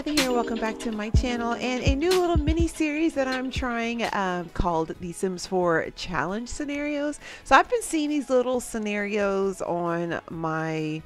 Samantha here. Welcome back to my channel and a new little mini series that I'm trying um, called The Sims 4 Challenge Scenarios. So I've been seeing these little scenarios on my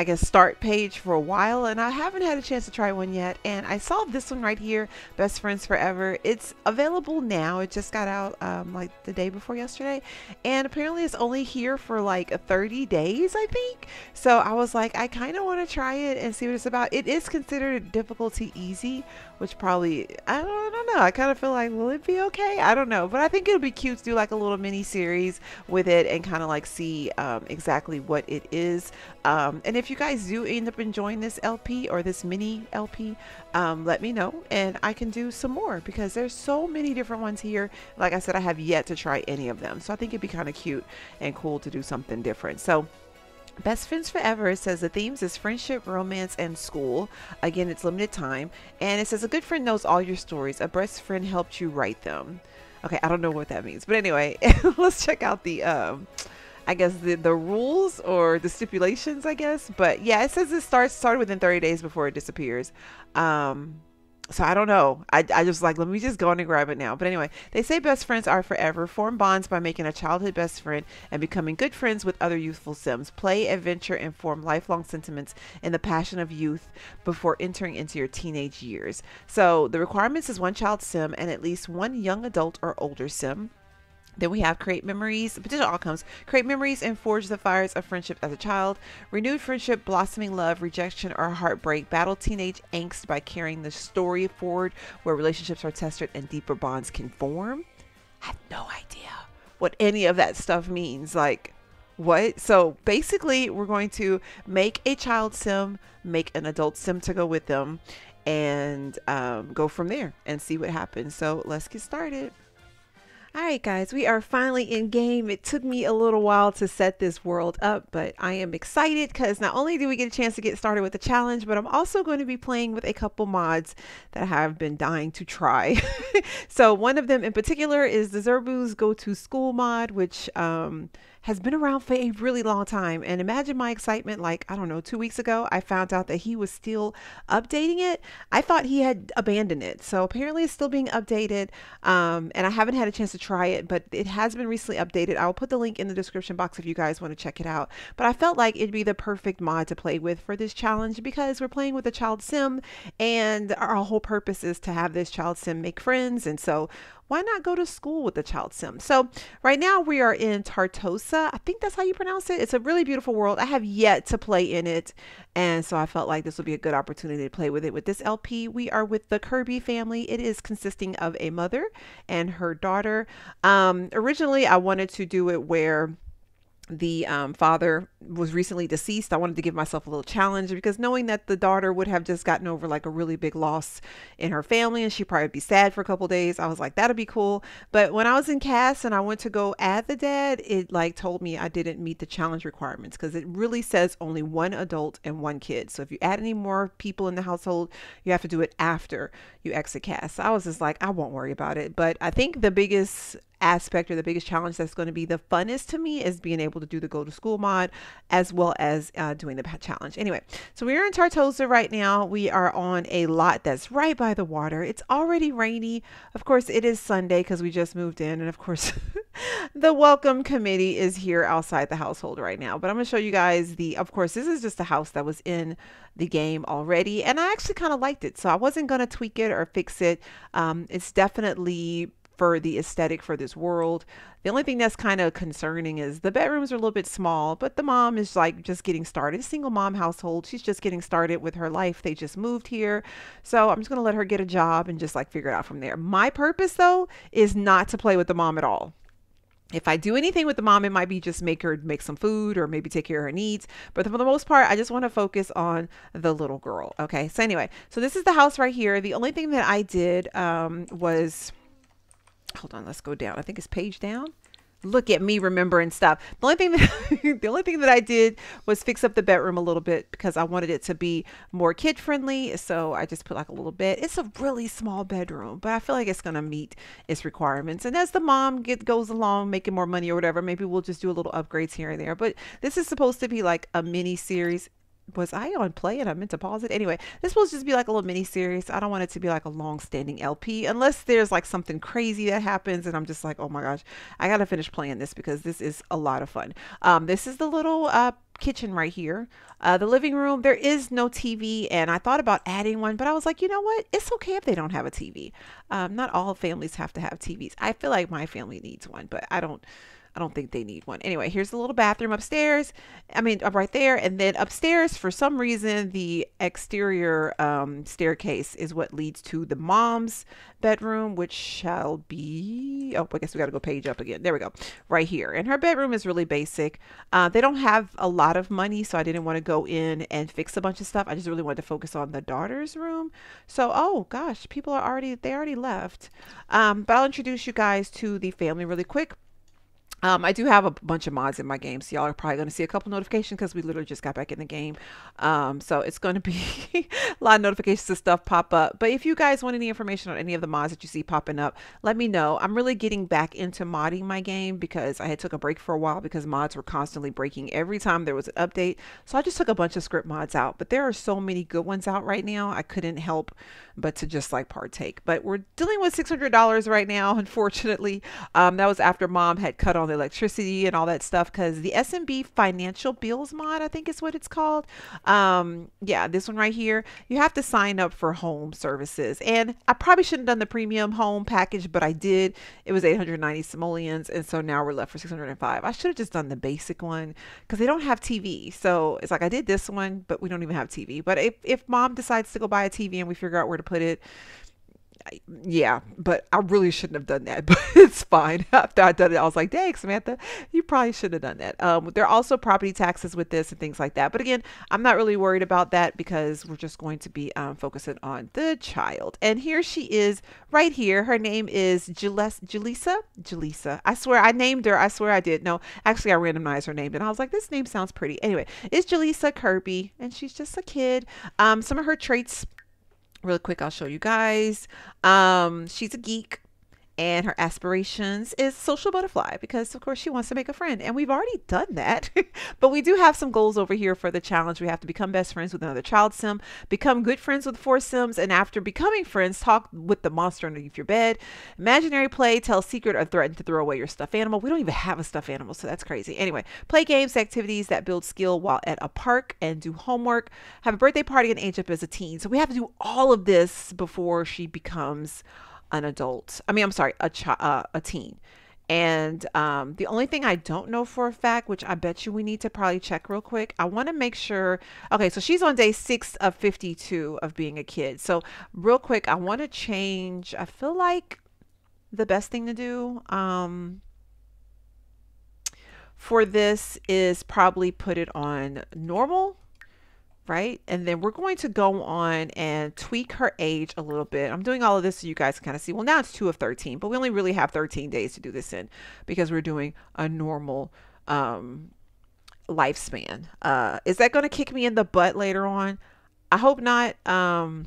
I guess, start page for a while, and I haven't had a chance to try one yet. And I saw this one right here, Best Friends Forever. It's available now. It just got out um, like the day before yesterday, and apparently it's only here for like 30 days, I think. So I was like, I kind of want to try it and see what it's about. It is considered difficulty easy, which probably I don't, I don't know. I kind of feel like, will it be okay? I don't know, but I think it would be cute to do like a little mini series with it and kind of like see um, exactly what it is. Um, and if you guys do end up enjoying this LP or this mini LP, um, let me know and I can do some more because there's so many different ones here. Like I said, I have yet to try any of them. So I think it'd be kind of cute and cool to do something different. So Best Friends Forever, says the themes is friendship, romance, and school. Again, it's limited time. And it says a good friend knows all your stories. A best friend helped you write them. Okay, I don't know what that means. But anyway, let's check out the um, I guess the the rules or the stipulations, I guess. But yeah, it says it starts started within 30 days before it disappears. Um, so I don't know. I, I just like, let me just go and grab it now. But anyway, they say best friends are forever. Form bonds by making a childhood best friend and becoming good friends with other youthful Sims. Play, adventure, and form lifelong sentiments in the passion of youth before entering into your teenage years. So the requirements is one child Sim and at least one young adult or older Sim. Then we have create memories, potential outcomes, create memories and forge the fires of friendship as a child, renewed friendship, blossoming love, rejection, or heartbreak, battle teenage angst by carrying the story forward where relationships are tested and deeper bonds can form. I have no idea what any of that stuff means. Like, what? So basically, we're going to make a child sim, make an adult sim to go with them, and um, go from there and see what happens. So let's get started. All right, guys, we are finally in game. It took me a little while to set this world up, but I am excited because not only do we get a chance to get started with the challenge, but I'm also going to be playing with a couple mods that I have been dying to try. so one of them in particular is the Zerbu's Go to School mod, which um, has been around for a really long time. And imagine my excitement, like, I don't know, two weeks ago, I found out that he was still updating it. I thought he had abandoned it. So apparently it's still being updated. Um, and I haven't had a chance to try it, but it has been recently updated. I will put the link in the description box if you guys want to check it out. But I felt like it'd be the perfect mod to play with for this challenge because we're playing with a child sim and our whole purpose is to have this child sim make friends. And so why not go to school with the child sim? So right now we are in Tartosa. I think that's how you pronounce it. It's a really beautiful world. I have yet to play in it. And so I felt like this would be a good opportunity to play with it. With this LP, we are with the Kirby family. It is consisting of a mother and her daughter. Um, originally, I wanted to do it where the um, father was recently deceased, I wanted to give myself a little challenge because knowing that the daughter would have just gotten over like a really big loss in her family and she'd probably be sad for a couple days, I was like, that'd be cool. But when I was in CAS and I went to go add the dad, it like told me I didn't meet the challenge requirements because it really says only one adult and one kid. So if you add any more people in the household, you have to do it after you exit CAS. So I was just like, I won't worry about it. But I think the biggest aspect or the biggest challenge that's going to be the funnest to me is being able to do the go to school mod as well as uh, doing the challenge. Anyway, so we're in Tartosa right now. We are on a lot that's right by the water. It's already rainy. Of course, it is Sunday because we just moved in. And of course, the welcome committee is here outside the household right now. But I'm going to show you guys the, of course, this is just a house that was in the game already. And I actually kind of liked it. So I wasn't going to tweak it or fix it. Um, it's definitely for the aesthetic for this world. The only thing that's kind of concerning is the bedrooms are a little bit small, but the mom is like just getting started. Single mom household. She's just getting started with her life. They just moved here. So I'm just going to let her get a job and just like figure it out from there. My purpose though is not to play with the mom at all if I do anything with the mom, it might be just make her make some food or maybe take care of her needs. But for the most part, I just want to focus on the little girl. Okay. So anyway, so this is the house right here. The only thing that I did um, was hold on, let's go down. I think it's page down. Look at me remembering stuff. The only thing that the only thing that I did was fix up the bedroom a little bit because I wanted it to be more kid friendly. So I just put like a little bed. It's a really small bedroom, but I feel like it's gonna meet its requirements. And as the mom get goes along making more money or whatever, maybe we'll just do a little upgrades here and there. But this is supposed to be like a mini series was I on play and I meant to pause it? Anyway, this will just be like a little mini series. I don't want it to be like a long standing LP unless there's like something crazy that happens and I'm just like, oh my gosh, I got to finish playing this because this is a lot of fun. Um, this is the little uh, kitchen right here. Uh, the living room, there is no TV, and I thought about adding one, but I was like, you know what? It's okay if they don't have a TV. Um, not all families have to have TVs. I feel like my family needs one, but I don't. I don't think they need one. Anyway, here's the little bathroom upstairs. I mean, up right there. And then upstairs, for some reason, the exterior um, staircase is what leads to the mom's bedroom, which shall be. Oh, I guess we got to go page up again. There we go. Right here. And her bedroom is really basic. Uh, they don't have a lot of money, so I didn't want to go in and fix a bunch of stuff. I just really wanted to focus on the daughter's room. So, oh gosh, people are already, they already left. Um, but I'll introduce you guys to the family really quick. Um, I do have a bunch of mods in my game, so y'all are probably going to see a couple notifications because we literally just got back in the game. Um, so it's going to be a lot of notifications and stuff pop up. But if you guys want any information on any of the mods that you see popping up, let me know. I'm really getting back into modding my game because I had took a break for a while because mods were constantly breaking every time there was an update. So I just took a bunch of script mods out. But there are so many good ones out right now. I couldn't help but to just like partake. But we're dealing with $600 right now, unfortunately. Um, that was after mom had cut on the electricity and all that stuff because the SMB financial bills mod, I think is what it's called. Um, yeah, this one right here, you have to sign up for home services. And I probably shouldn't have done the premium home package, but I did. It was 890 simoleons. And so now we're left for 605. I should have just done the basic one because they don't have TV. So it's like I did this one, but we don't even have TV. But if, if mom decides to go buy a TV and we figure out where to put it, yeah, but I really shouldn't have done that. But it's fine. After I done it, I was like, "Dang, Samantha, you probably should have done that." Um, there are also property taxes with this and things like that. But again, I'm not really worried about that because we're just going to be um, focusing on the child. And here she is, right here. Her name is Julissa. Julissa. I swear I named her. I swear I did. No, actually, I randomized her name, and I was like, "This name sounds pretty." Anyway, it's Julissa Kirby, and she's just a kid. Um, some of her traits Real quick, I'll show you guys. Um, she's a geek and her aspirations is social butterfly because of course she wants to make a friend and we've already done that. But we do have some goals over here for the challenge. We have to become best friends with another child sim become good friends with four sims and after becoming friends talk with the monster underneath your bed. Imaginary play tell secret or threaten to throw away your stuffed animal. We don't even have a stuffed animal so that's crazy. Anyway play games activities that build skill while at a park and do homework. Have a birthday party and age up as a teen. So we have to do all of this before she becomes an adult. I mean, I'm sorry, a child, uh, a teen. And um, the only thing I don't know for a fact, which I bet you we need to probably check real quick, I want to make sure. Okay, so she's on day six of 52 of being a kid. So, real quick, I want to change. I feel like the best thing to do um, for this is probably put it on normal right? And then we're going to go on and tweak her age a little bit. I'm doing all of this so you guys can kind of see. Well, now it's 2 of 13, but we only really have 13 days to do this in because we're doing a normal um, lifespan. Uh, is that going to kick me in the butt later on? I hope not. Um,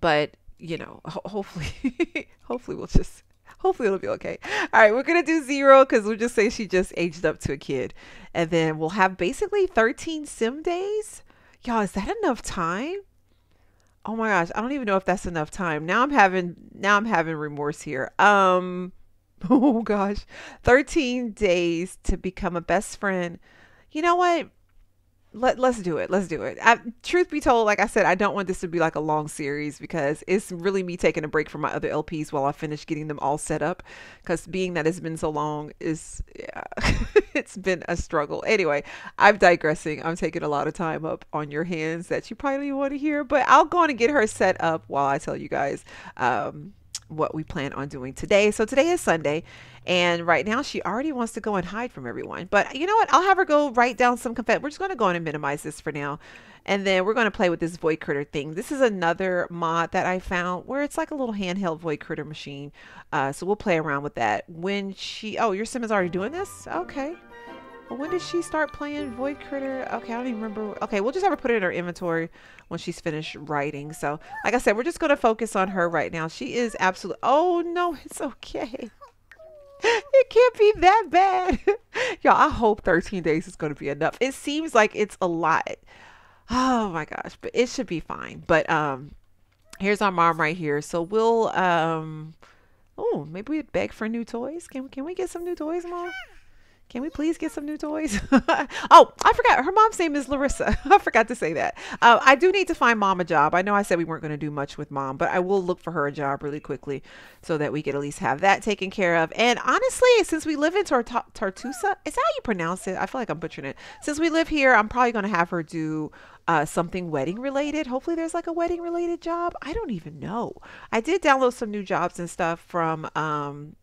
but, you know, ho- hopefully, hopefully we'll just hopefully it'll be okay. All right, we're gonna do zero because we'll just say she just aged up to a kid, and then we'll have basically 13 sim days. Y'all, is that enough time? Oh my gosh, I don't even know if that's enough time. Now I'm having now I'm having remorse here. Um oh gosh. 13 days to become a best friend. You know what? Let, let's do it. Let's do it. I, truth be told, like I said, I don't want this to be like a long series because it's really me taking a break from my other LPs while I finish getting them all set up. Because being that it's been so long is, yeah, it's been a struggle. Anyway, I'm digressing. I'm taking a lot of time up on your hands that you probably want to hear, but I'll go on and get her set up while I tell you guys um, what we plan on doing today. So today is Sunday, and right now she already wants to go and hide from everyone. But you know what? I'll have her go write down some confetti. We're just going to go on and minimize this for now. And then we're going to play with this void critter thing. This is another mod that I found where it's like a little handheld void critter machine. Uh, so we'll play around with that. When she, oh, your sim is already doing this? Okay. When did she start playing Void Critter? Okay, I don't even remember. Okay, we'll just have her put it in her inventory when she's finished writing. So, like I said, we're just going to focus on her right now. She is absolutely... Oh, no, it's okay. It can't be that bad. Y'all, I hope 13 days is going to be enough. It seems like it's a lot. Oh, my gosh. But it should be fine. But um, here's our mom right here. So, we'll... um. Oh, maybe we beg for new toys. Can, can we get some new toys, Mom? Can we please get some new toys? oh, I forgot. Her mom's name is Larissa. I forgot to say that. Uh, I do need to find mom a job. I know I said we weren't going to do much with mom, but I will look for her a job really quickly so that we could at least have that taken care of. And honestly, since we live in Tart- Tartusa, is that how you pronounce it? I feel like I'm butchering it. Since we live here, I'm probably going to have her do uh, something wedding related. Hopefully, there's like a wedding related job. I don't even know. I did download some new jobs and stuff from um,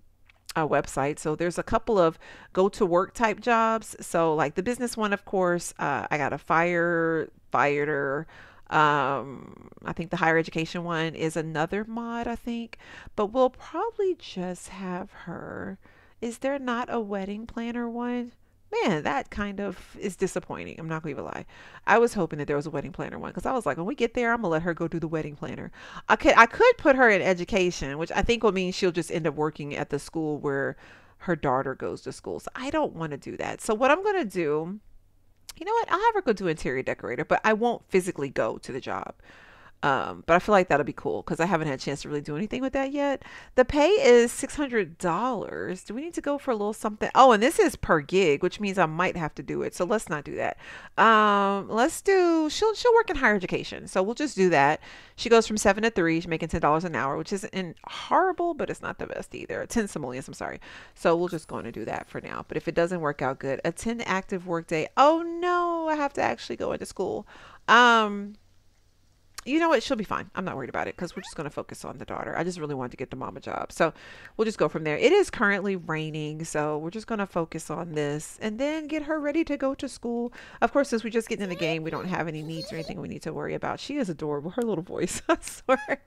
a website. So there's a couple of go to work type jobs. So like the business one, of course, uh, I got a fire fighter. Um, I think the higher education one is another mod, I think, but we'll probably just have her. Is there not a wedding planner one? Man, that kind of is disappointing. I'm not going to lie. I was hoping that there was a wedding planner one because I was like, when we get there, I'm gonna let her go do the wedding planner. I could I could put her in education, which I think will mean she'll just end up working at the school where her daughter goes to school. So I don't want to do that. So what I'm gonna do, you know what? I'll have her go do interior decorator, but I won't physically go to the job. Um, but I feel like that'll be cool because I haven't had a chance to really do anything with that yet. The pay is six hundred dollars. Do we need to go for a little something? Oh, and this is per gig, which means I might have to do it. So let's not do that. Um, let's do. She'll she'll work in higher education, so we'll just do that. She goes from seven to three. She's making ten dollars an hour, which isn't horrible, but it's not the best either. Ten simoleons. I'm sorry. So we'll just go on and do that for now. But if it doesn't work out good, attend active work day. Oh no, I have to actually go into school. Um you know what? She'll be fine. I'm not worried about it because we're just going to focus on the daughter. I just really wanted to get the mom a job. So we'll just go from there. It is currently raining. So we're just going to focus on this and then get her ready to go to school. Of course, since we're just getting in the game, we don't have any needs or anything we need to worry about. She is adorable. Her little voice, I swear.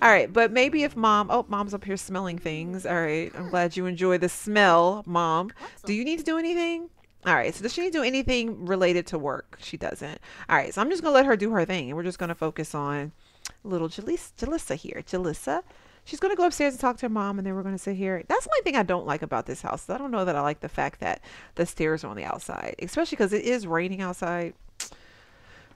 All right. But maybe if mom, oh, mom's up here smelling things. All right. I'm glad you enjoy the smell, mom. Do you need to do anything? All right, so does she do anything related to work? She doesn't. All right, so I'm just going to let her do her thing, and we're just going to focus on little Jalissa here. Jalissa, she's going to go upstairs and talk to her mom, and then we're going to sit here. That's the only thing I don't like about this house. I don't know that I like the fact that the stairs are on the outside, especially because it is raining outside.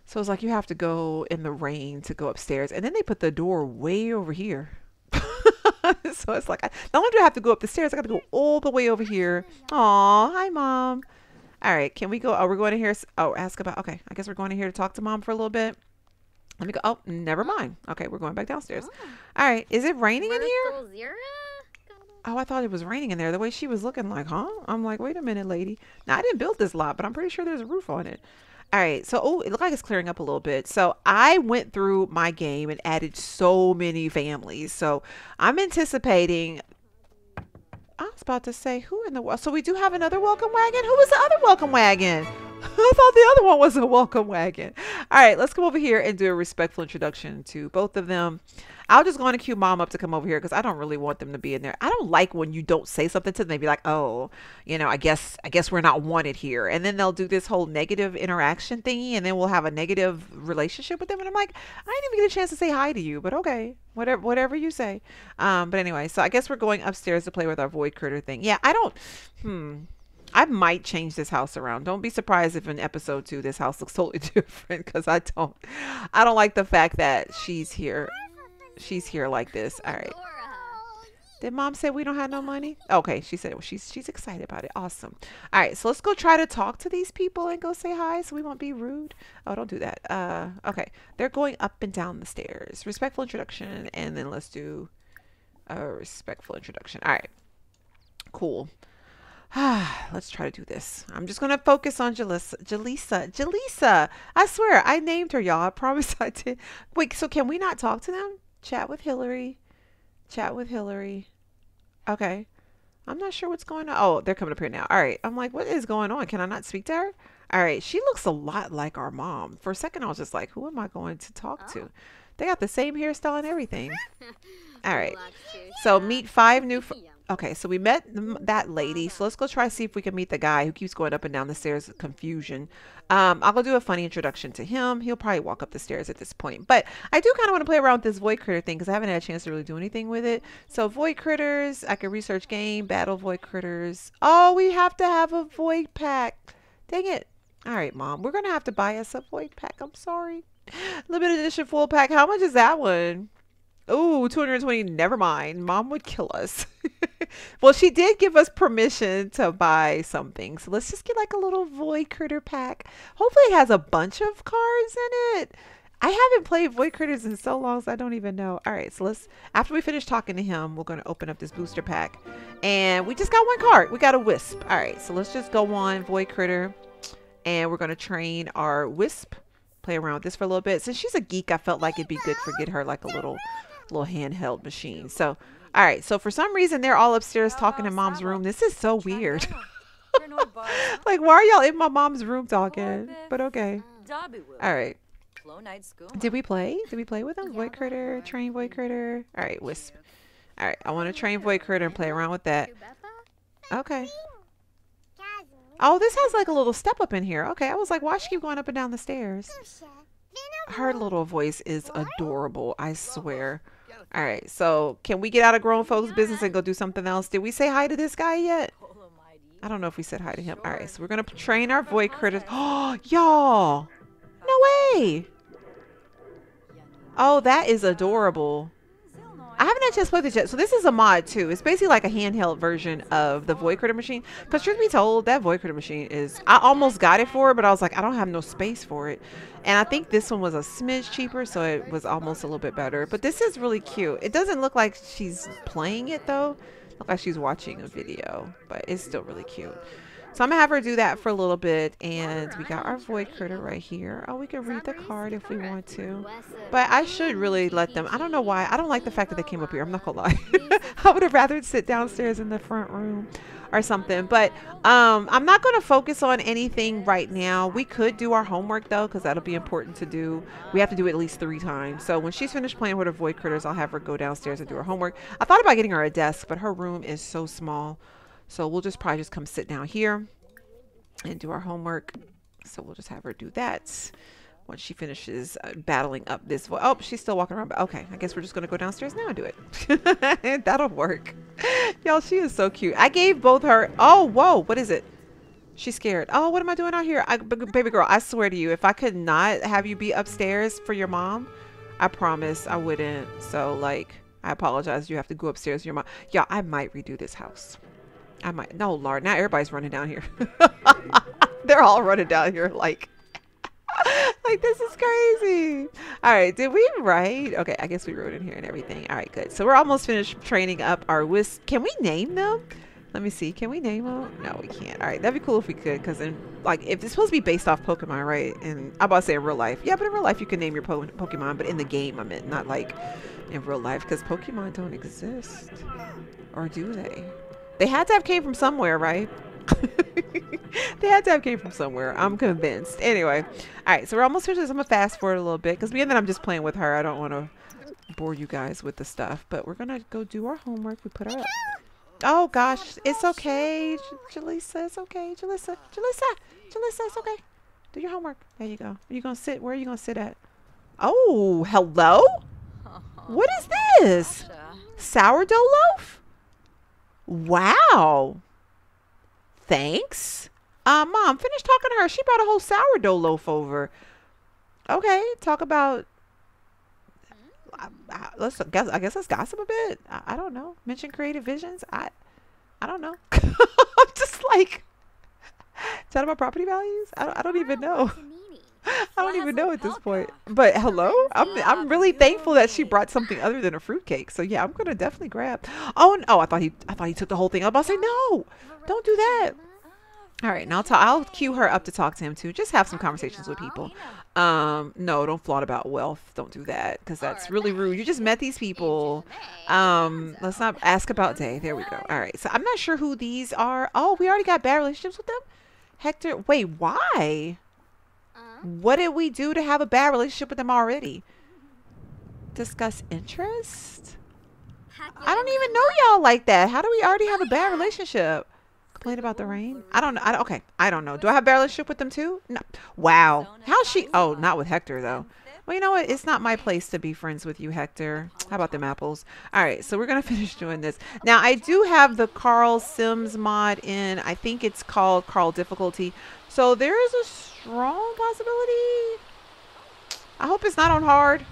So it's like you have to go in the rain to go upstairs, and then they put the door way over here. so it's like, I, not only do I have to go up the stairs, I got to go all the way over here. Aw, hi, mom. All right, can we go? Oh, we're going to hear. Oh, ask about. Okay, I guess we're going to here to talk to mom for a little bit. Let me go. Oh, never mind. Okay, we're going back downstairs. Oh. All right, is it raining in here? Oh, I thought it was raining in there. The way she was looking, like, huh? I'm like, wait a minute, lady. Now I didn't build this lot, but I'm pretty sure there's a roof on it. All right, so oh, it looks like it's clearing up a little bit. So I went through my game and added so many families. So I'm anticipating I was about to say, who in the world? So we do have another welcome wagon? Who was the other welcome wagon? I thought the other one was a welcome wagon. All right, let's come over here and do a respectful introduction to both of them. I'll just go to cue mom up to come over here because I don't really want them to be in there. I don't like when you don't say something to them. They be like, oh, you know, I guess I guess we're not wanted here. And then they'll do this whole negative interaction thingy and then we'll have a negative relationship with them. And I'm like, I didn't even get a chance to say hi to you, but okay. Whatever whatever you say. Um, but anyway, so I guess we're going upstairs to play with our void critter thing. Yeah, I don't hmm. I might change this house around. Don't be surprised if in episode two this house looks totally different because I don't I don't like the fact that she's here she's here like this. All right. Did mom say we don't have no money? Okay, she said well, she's she's excited about it. Awesome. All right, so let's go try to talk to these people and go say hi so we won't be rude. Oh, don't do that. Uh, okay. They're going up and down the stairs. Respectful introduction, and then let's do a respectful introduction. All right. Cool. Let's try to do this. I'm just gonna focus on Jalissa. Jalisa. Jalisa. I swear, I named her, y'all. I promise I did. Wait, so can we not talk to them? Chat with Hillary. Chat with Hillary. Okay. I'm not sure what's going on. Oh, they're coming up here now. All right. I'm like, what is going on? Can I not speak to her? All right. She looks a lot like our mom. For a second, I was just like, who am I going to talk to? Oh. They got the same hairstyle and everything. All right. So meet five new. Okay, so we met that lady. So let's go try to see if we can meet the guy who keeps going up and down the stairs. Confusion. Um, I'll go do a funny introduction to him. He'll probably walk up the stairs at this point. But I do kind of want to play around with this void critter thing because I haven't had a chance to really do anything with it. So void critters, I can research game, battle void critters. Oh, we have to have a void pack. Dang it. All right, mom, we're gonna have to buy us a void pack. I'm sorry. Limited edition full pack. How much is that one? Oh, 220. Never mind. Mom would kill us. well, she did give us permission to buy something. So let's just get like a little Void Critter pack. Hopefully it has a bunch of cards in it. I haven't played Void Critters in so long, so I don't even know. All right, so let's, after we finish talking to him, we're going to open up this booster pack. And we just got one card. We got a Wisp. All right, so let's just go on Void Critter. And we're going to train our Wisp. Play around with this for a little bit. Since she's a geek, I felt like it'd be good for get her like a little little handheld machine. So, all right. So for some reason, they're all upstairs talking in mom's room. This is so weird. like, why are y'all in my mom's room talking? But okay. All right. Did we play? Did we play with them? Void Critter, Train Void Critter. All right, Wisp. All right, I want to train Void Critter and play around with that. Okay. Oh, this has like a little step up in here. Okay, I was like, why she keep going up and down the stairs? Her little voice is adorable, I swear. All right, so can we get out of grown folks' business and go do something else? Did we say hi to this guy yet? Oh, I don't know if we said hi to him. All right, so we're going to train our void critters. Oh, y'all. No way. Oh, that is adorable. I haven't had a chance to play this yet. So this is a mod too. It's basically like a handheld version of the Void Critter machine. Because truth be told, that Void Critter machine is... I almost got it for it, but I was like, I don't have no space for it. And I think this one was a smidge cheaper, so it was almost a little bit better. But this is really cute. It doesn't look like she's playing it though. Look like she's watching a video, but it's still really cute. So I'm gonna have her do that for a little bit and we got our void critter right here. Oh, we can read the card if we want to. But I should really let them, I don't know why. I don't like the fact that they came up here. I'm not gonna lie. I would have rather sit downstairs in the front room or something. But um, I'm not gonna focus on anything right now. We could do our homework though, because that'll be important to do. We have to do it at least three times. So when she's finished playing with her void critters, I'll have her go downstairs and do her homework. I thought about getting her a desk, but her room is so small. So we'll just probably just come sit down here and do our homework. So we'll just have her do that once she finishes uh, battling up this. Oh, she's still walking around. But Okay, I guess we're just going to go downstairs now and do it. That'll work. Y'all, she is so cute. I gave both her... Oh, whoa. What is it? She's scared. Oh, what am I doing out here? I, baby girl, I swear to you, if I could not have you be upstairs for your mom, I promise I wouldn't. So, like, I apologize. You have to go upstairs your mom. Yeah, I might redo this house. I might. No, Lord. Now everybody's running down here. They're all running down here like. like this is crazy. All right, did we write? Okay, I guess we wrote in here and everything. All right, good. So we're almost finished training up our wisp. Can we name them? Let me see. Can we name them? No, we can't. All right, that'd be cool if we could, because in like if it's supposed to be based off Pokemon, right? And I'm about to say in real life, yeah, but in real life you can name your po Pokemon, but in the game I meant not like in real life, because Pokemon don't exist, or do they? They had to have came from somewhere, right? they had to have came from somewhere. I'm convinced. Anyway, all right. So we're almost finished. I'm gonna fast forward a little bit because being that I'm just playing with her, I don't want to bore you guys with the stuff. But we're gonna go do our homework. We put her up. Oh gosh, it's okay, Jalissa. It's okay, Jalissa. Jalissa. Jalissa. It's okay. Do your homework. There you go. Are you gonna sit? Where are you gonna sit at? Oh, hello. What is this? Sourdough loaf? Wow. Thanks. Uh, Mom, finish talking to her. She brought a whole sourdough loaf over. Okay, talk about. let's guess. I guess let's gossip a bit. I, I don't know. Mention creative visions. I, I don't know. I'm just like, chat about property values. I don't, I don't even know. I don't even know at this point. But hello, I'm I'm really thankful that she brought something other than a fruitcake. So yeah, I'm gonna definitely grab. Oh no, I thought he I thought he took the whole thing. I was about to say no, don't do that. All right, now I'll, I'll cue her up to talk to him too. Just have some conversations with people. Um, no, don't flaunt about wealth. Don't do that because that's really rude. You just met these people. Um, let's not ask about day. There we go. All right, so I'm not sure who these are. Oh, we already got bad relationships with them. Hector, wait, why? What did we do to have a bad relationship with them already? Discuss interest? I don't even know y'all like that. How do we already have a bad relationship? Complain about the rain? I don't know. I don't, okay, I don't know. Do I have a bad relationship with them too? No. Wow. How's she? Oh, not with Hector though. Well, you know what? It's not my place to be friends with you, Hector. How about them apples? All right, so we're going to finish doing this. Now, I do have the Carl Sims mod in. I think it's called Carl Difficulty. So there is a strong possibility. I hope it's not on hard.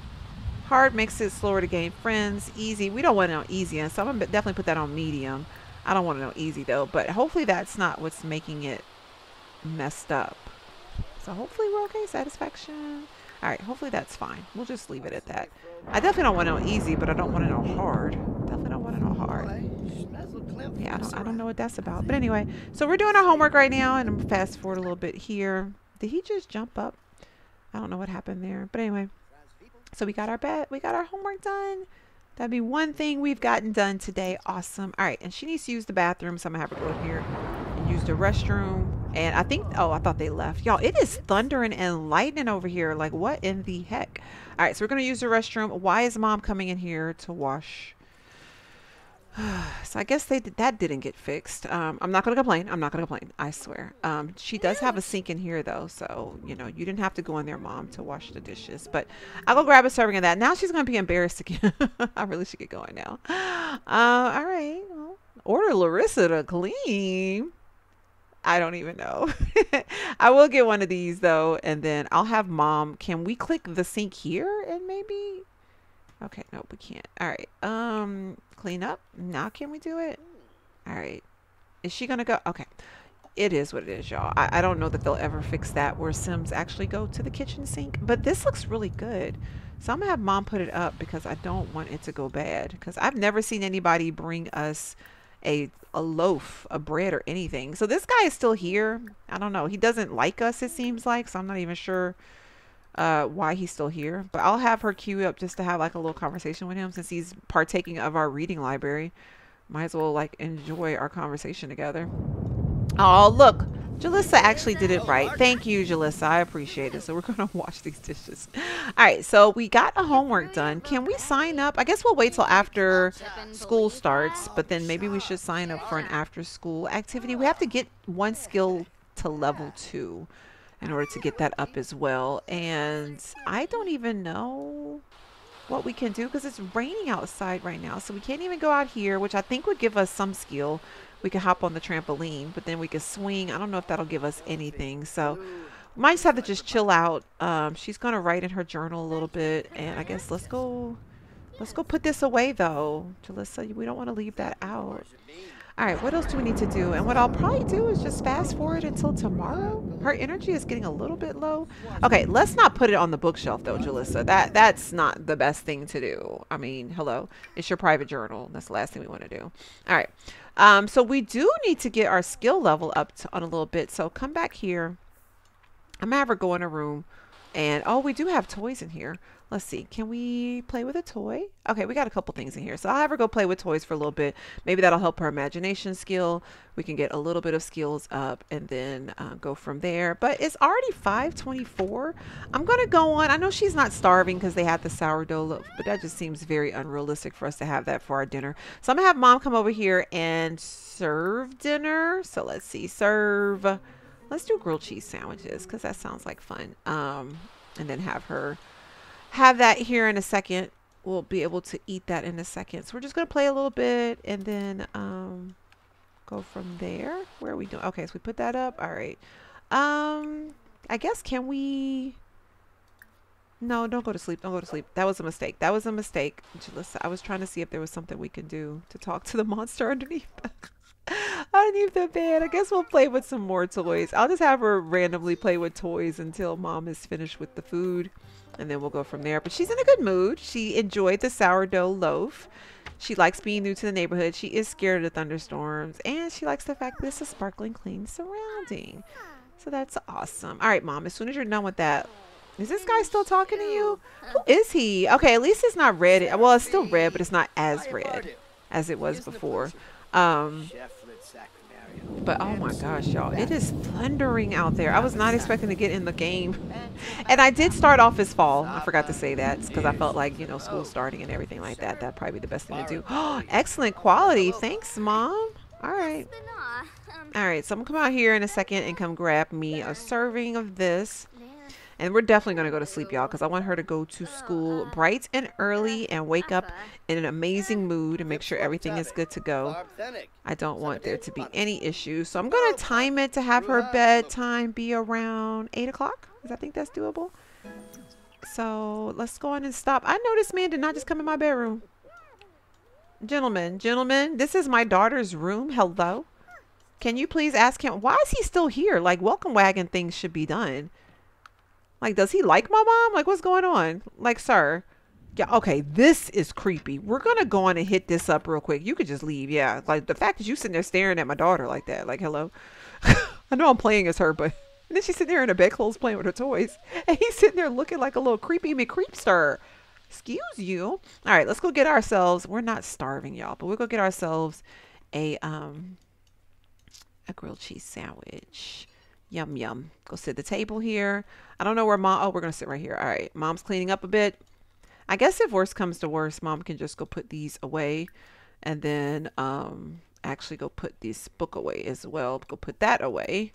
Hard makes it slower to gain friends. Easy, we don't want to know easy. And so I'm to definitely put that on medium. I don't want to know easy though, but hopefully that's not what's making it messed up. So hopefully we're okay. Satisfaction. All right, hopefully that's fine. We'll just leave it at that. I definitely don't want to know easy, but I don't want to know hard. Definitely don't want to know hard. Yeah, I don't, I don't know what that's about. But anyway, so we're doing our homework right now, and I'm fast forward a little bit here. Did he just jump up? I don't know what happened there. But anyway, so we got our bet. We got our homework done. That'd be one thing we've gotten done today. Awesome. All right. And she needs to use the bathroom. So I'm going to have her go here and use the restroom. And I think, oh, I thought they left. Y'all, it is thundering and lightning over here. Like, what in the heck? All right. So we're going to use the restroom. Why is mom coming in here to wash so I guess they did, that didn't get fixed. Um, I'm not going to complain. I'm not going to complain. I swear. Um, she does have a sink in here though, so you know you didn't have to go in there, mom, to wash the dishes. But I'll go grab a serving of that. Now she's going to be embarrassed again. I really should get going now. Uh, all right. Well, order Larissa to clean. I don't even know. I will get one of these though, and then I'll have mom. Can we click the sink here and maybe? Okay, no, we can't. All right. Um clean up. Now can we do it? All right. Is she to go? Okay. It is what it is, y'all. I, I don't know that they'll ever fix that where Sims actually go to the kitchen sink. But this looks really good. So I'm to have mom put it up because I don't want it to go bad. Because I've never seen anybody bring us a, a loaf of bread or anything. So this guy is still here. I don't know. He doesn't like us, it seems like. So I'm not even sure uh, why he's still here. But I'll have her queue up just to have like a little conversation with him since he's partaking of our reading library. Might as well like enjoy our conversation together. Oh, look. Jalissa actually did it right. Thank you, Jalissa. I appreciate it. So we're going to wash these dishes. All right. So we got a homework done. Can we sign up? I guess we'll wait till after school starts, but then maybe we should sign up for an after school activity. We have to get one skill to level two in order to get that up as well. And I don't even know what we can do because it's raining outside right now. So we can't even go out here, which I think would give us some skill. We could hop on the trampoline, but then we could swing. I don't know if that'll give us anything. So might just have to just chill out. Um, she's going to write in her journal a little bit. And I guess let's go, let's go put this away though. Jalissa, we don't want to leave that out. All right, what else do we need to do? And what I'll probably do is just fast forward until tomorrow. Her energy is getting a little bit low. Okay, let's not put it on the bookshelf though, Jalissa. That that's not the best thing to do. I mean, hello, it's your private journal. That's the last thing we want to do. All right. Um, so we do need to get our skill level up to, on a little bit. So come back here. I'm gonna have her go in a room, and oh, we do have toys in here. Let's see. Can we play with a toy? Okay, we got a couple things in here. So I'll have her go play with toys for a little bit. Maybe that'll help her imagination skill. We can get a little bit of skills up and then uh, go from there. But it's already 524. I'm going to go on. I know she's not starving because they had the sourdough loaf, but that just seems very unrealistic for us to have that for our dinner. So I'm going to have mom come over here and serve dinner. So let's see. Serve. Let's do grilled cheese sandwiches because that sounds like fun. Um, and then have her have that here in a second. We'll be able to eat that in a second. So we're just going to play a little bit and then um, go from there. Where are we doing? Okay, so we put that up. All right. Um, I guess can we... No, don't go to sleep. Don't go to sleep. That was a mistake. That was a mistake. I was trying to see if there was something we could do to talk to the monster underneath. underneath the bed. I guess we'll play with some more toys. I'll just have her randomly play with toys until mom is finished with the food and then we'll go from there. But she's in a good mood. She enjoyed the sourdough loaf. She likes being new to the neighborhood. She is scared of thunderstorms. And she likes the fact that it's a sparkling clean surrounding. So that's awesome. All right, Mom, as soon as you're done with that, is this guy still talking to you? Who is he? Okay, at least it's not red. Well, it's still red, but it's not as red as it was before. Um, but oh my gosh, y'all, it is thundering out there. I was not expecting to get in the game. And I did start off as fall. I forgot to say that because I felt like, you know, school starting and everything like that. That'd probably be the best thing to do. Oh, excellent quality. Thanks, Mom. All right. Um, All right, so I'm going to come out here in a second and come grab me a serving of this. And we're definitely going to go to sleep, y'all, because I want her to go to school bright and early and wake up in an amazing mood and make sure everything is good to go. I don't want there to be any issues. So I'm going to time it to have her bedtime be around 8 o'clock, because I think that's doable. So let's go on and stop. I know this man did not just come in my bedroom. Gentlemen, gentlemen, this is my daughter's room. Hello. Can you please ask him, why is he still here? Like, welcome wagon things should be done. Like, does he like my mom? Like, what's going on? Like, sir. Yeah, okay, this is creepy. We're gonna go on and hit this up real quick. You could just leave, yeah. Like the fact that you sitting there staring at my daughter like that, like hello. I know I'm playing as her, but and then she's sitting there in her bedclothes playing with her toys. And he's sitting there looking like a little creepy McCreepster. Excuse you. All right, let's go get ourselves. We're not starving, y'all, but we'll go get ourselves a um a grilled cheese sandwich. Yum, yum. Go sit at the table here. I don't know where mom. Oh, we're going to sit right here. All right. Mom's cleaning up a bit. I guess if worst comes to worst, mom can just go put these away and then um, actually go put this book away as well. Go put that away.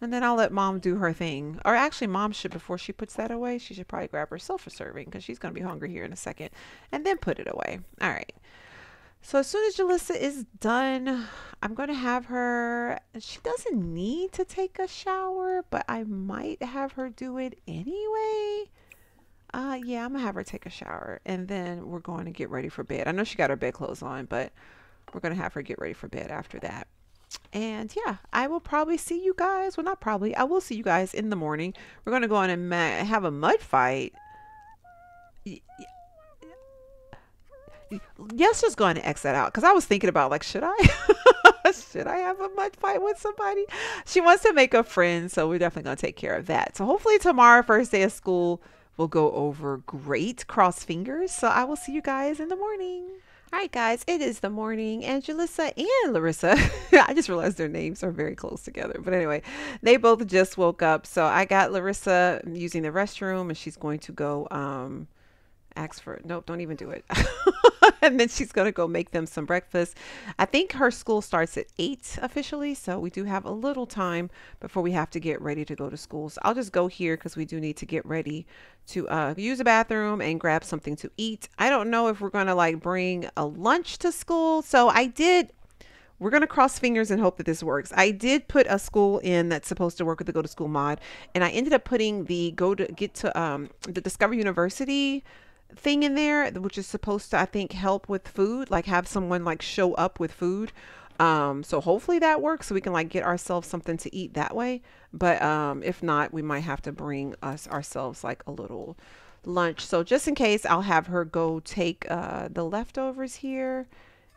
And then I'll let mom do her thing. Or actually, mom should, before she puts that away, she should probably grab herself a serving because she's going to be hungry here in a second. And then put it away. All right. So as soon as Jalissa is done, I'm going to have her, she doesn't need to take a shower, but I might have her do it anyway. Uh, yeah, I'm going to have her take a shower and then we're going to get ready for bed. I know she got her bed clothes on, but we're going to have her get ready for bed after that. And yeah, I will probably see you guys. Well, not probably. I will see you guys in the morning. We're going to go on and have a mud fight yes, just going to X that out because I was thinking about like, should I? should I have a mud fight with somebody? She wants to make a friend, so we're definitely gonna take care of that. So hopefully tomorrow, first day of school, we'll go over great. Cross fingers. So I will see you guys in the morning. All right, guys, it is the morning, and Jalissa and Larissa, I just realized their names are very close together. But anyway, they both just woke up. So I got Larissa using the restroom, and she's going to go um, ask for, nope, don't even do it. and then she's going to go make them some breakfast. I think her school starts at 8 officially, so we do have a little time before we have to get ready to go to school. So I'll just go here because we do need to get ready to uh, use a bathroom and grab something to eat. I don't know if we're going to like bring a lunch to school. So I did we're going to cross fingers and hope that this works. I did put a school in that's supposed to work with the go to school mod and I ended up putting the go to get to um, the Discover University thing in there, which is supposed to, I think, help with food, like have someone like show up with food. Um, so hopefully that works so we can like get ourselves something to eat that way. But um, if not, we might have to bring us ourselves like a little lunch. So just in case, I'll have her go take uh, the leftovers here.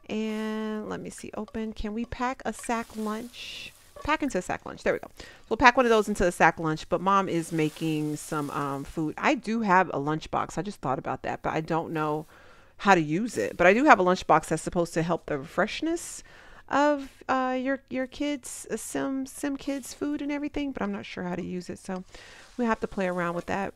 And let me see, open. Can we pack a sack lunch? Pack into a sack lunch. There we go. So we'll pack one of those into a sack lunch. But mom is making some um, food. I do have a lunchbox. I just thought about that, but I don't know how to use it. But I do have a lunchbox that's supposed to help the freshness of uh, your your kids uh, sim sim kids food and everything. But I'm not sure how to use it, so we have to play around with that.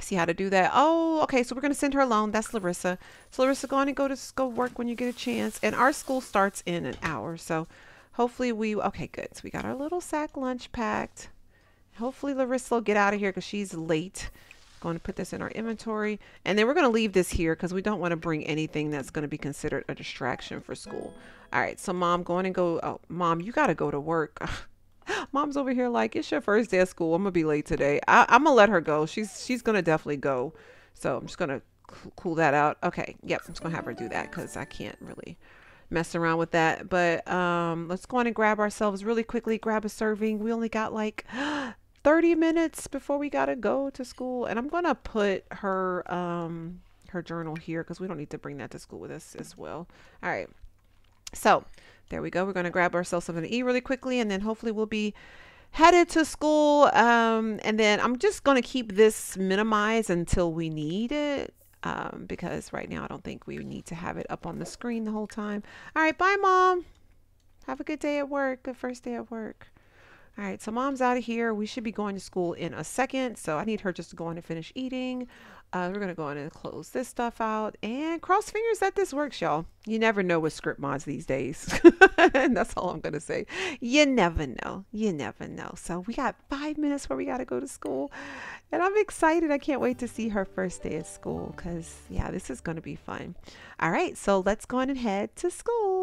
See how to do that. Oh, okay. So we're gonna send her alone. That's Larissa. So Larissa, go on and go to go work when you get a chance. And our school starts in an hour, so hopefully we, okay, good. So we got our little sack lunch packed. Hopefully Larissa will get out of here because she's late. Going to put this in our inventory. And then we're going to leave this here because we don't want to bring anything that's going to be considered a distraction for school. All right, so mom, going and go. Oh, mom, you got to go to work. Mom's over here like, it's your first day of school. I'm going to be late today. I, am going to let her go. She's, she's going to definitely go. So I'm just going to cool that out. Okay, yep, I'm just going to have her do that because I can't really mess around with that. But um, let's go on and grab ourselves really quickly, grab a serving. We only got like 30 minutes before we got to go to school. And I'm going to put her, um, her journal here because we don't need to bring that to school with us as well. All right. So there we go. We're going to grab ourselves something to eat really quickly and then hopefully we'll be headed to school. Um, and then I'm just going to keep this minimized until we need it. Um, because right now I don't think we need to have it up on the screen the whole time. All right, bye, mom. Have a good day at work. Good first day at work. All right, so mom's out of here. We should be going to school in a second. So I need her just to go on and finish eating. Uh, we're going to go on and close this stuff out and cross fingers that this works, y'all. You never know with script mods these days. and that's all I'm going to say. You never know. You never know. So we got five minutes where we got to go to school. And I'm excited. I can't wait to see her first day of school because, yeah, this is going to be fun. All right, so let's go on and head to school.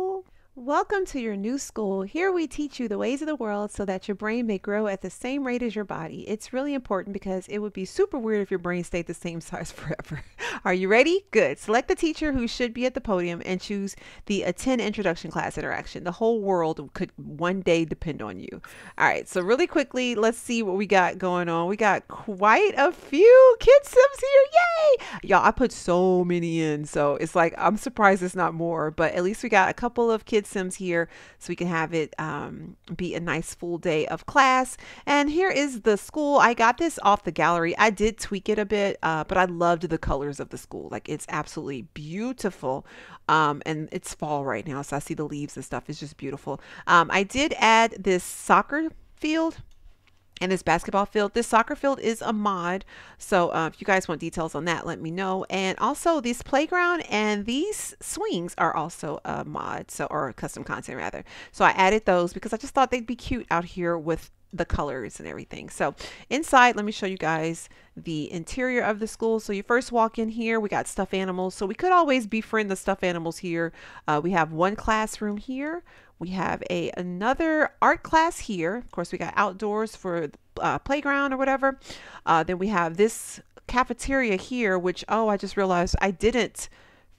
Welcome to your new school. Here we teach you the ways of the world so that your brain may grow at the same rate as your body. It's really important because it would be super weird if your brain stayed the same size forever. Are you ready? Good. Select the teacher who should be at the podium and choose the attend introduction class interaction. The whole world could one day depend on you. All right, so really quickly, let's see what we got going on. We got quite a few Kid Sims here. Yay! Y'all, I put so many in, so it's like I'm surprised it's not more, but at least we got a couple of kids Sims here so we can have it um, be a nice full day of class. And here is the school. I got this off the gallery. I did tweak it a bit, uh, but I loved the colors of the school. Like it's absolutely beautiful. Um, and it's fall right now, so I see the leaves and stuff. It's just beautiful. Um, I did add this soccer field and this basketball field. This soccer field is a mod. So uh, if you guys want details on that, let me know. And also this playground and these swings are also a mod. So, or custom content rather. So I added those because I just thought they'd be cute out here with the colors and everything. So inside, let me show you guys the interior of the school. So you first walk in here, we got stuffed animals. So we could always befriend the stuffed animals here. Uh, we have one classroom here. We have a another art class here. Of course, we got outdoors for uh, playground or whatever. Uh, then we have this cafeteria here, which, oh, I just realized I didn't